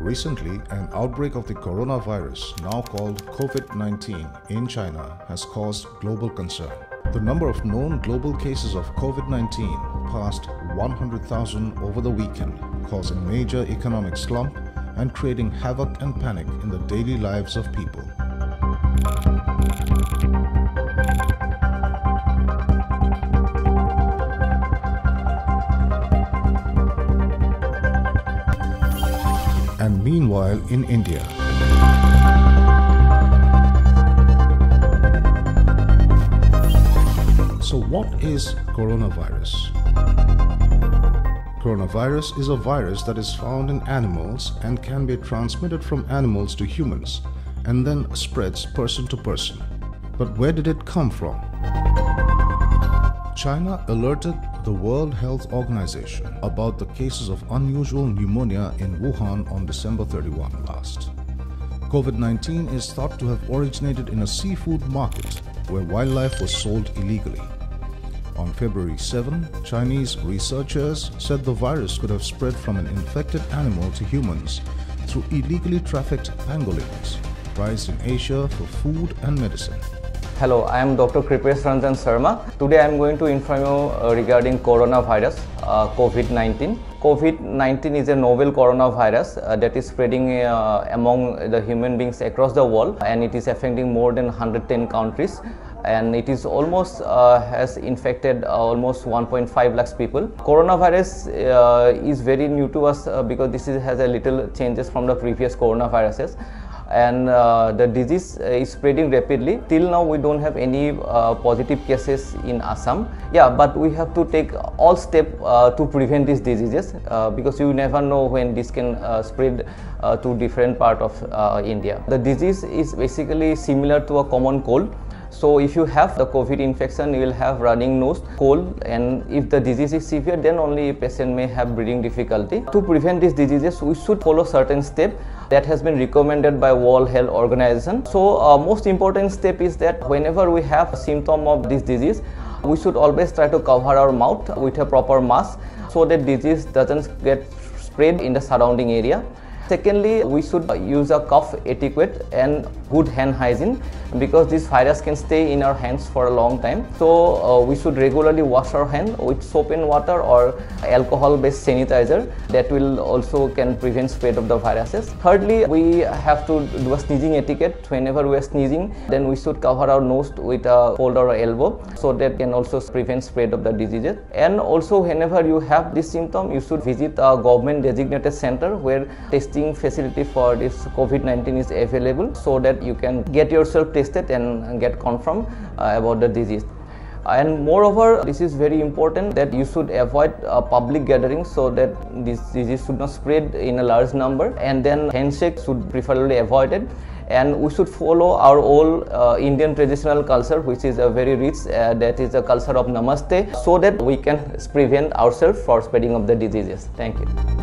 Recently, an outbreak of the coronavirus, now called COVID 19, in China has caused global concern. The number of known global cases of COVID 19 passed 100,000 over the weekend, causing major economic slump and creating havoc and panic in the daily lives of people. Meanwhile, in India, So, what is coronavirus? Coronavirus is a virus that is found in animals and can be transmitted from animals to humans and then spreads person to person. But where did it come from? China alerted the World Health Organization about the cases of unusual pneumonia in Wuhan on December 31 last. COVID 19 is thought to have originated in a seafood market where wildlife was sold illegally. On February 7, Chinese researchers said the virus could have spread from an infected animal to humans through illegally trafficked pangolins, prized in Asia for food and medicine. Hello, I am Dr. Kripesh Ranjan Sarmah. Today I am going to inform you uh, regarding coronavirus, uh, COVID-19. COVID-19 is a novel coronavirus uh, that is spreading uh, among the human beings across the world and it is affecting more than 110 countries and it is almost uh, has infected uh, almost 1.5 lakhs people. Coronavirus uh, is very new to us uh, because this is, has a little changes from the previous coronaviruses and uh, the disease is spreading rapidly. Till now, we don't have any uh, positive cases in Assam. Yeah, but we have to take all steps uh, to prevent these diseases uh, because you never know when this can uh, spread uh, to different part of India. The disease is basically similar to a common cold. So if you have the COVID infection, you will have running nose, cold and if the disease is severe, then only a patient may have breathing difficulty. To prevent these diseases, we should follow certain steps that has been recommended by World Health Organization. So uh, most important step is that whenever we have a symptom of this disease, we should always try to cover our mouth with a proper mask so that disease doesn't get spread in the surrounding area. Secondly, we should use a cough etiquette and good hand hygiene because this virus can stay in our hands for a long time. So uh, we should regularly wash our hand with soap and water or alcohol based sanitizer that will also can prevent spread of the viruses. Thirdly, we have to do a sneezing etiquette. Whenever we are sneezing, then we should cover our nose with a fold or elbow so that can also prevent spread of the diseases. And also whenever you have this symptom, you should visit a government designated center where testing testing facility for this COVID-19 is available so that you can get yourself tested and get confirmed uh, about the disease and moreover this is very important that you should avoid uh, public gatherings so that this disease should not spread in a large number and then handshake should preferably avoided and we should follow our old uh, Indian traditional culture which is a very rich uh, that is the culture of namaste so that we can prevent ourselves for spreading of the diseases. Thank you.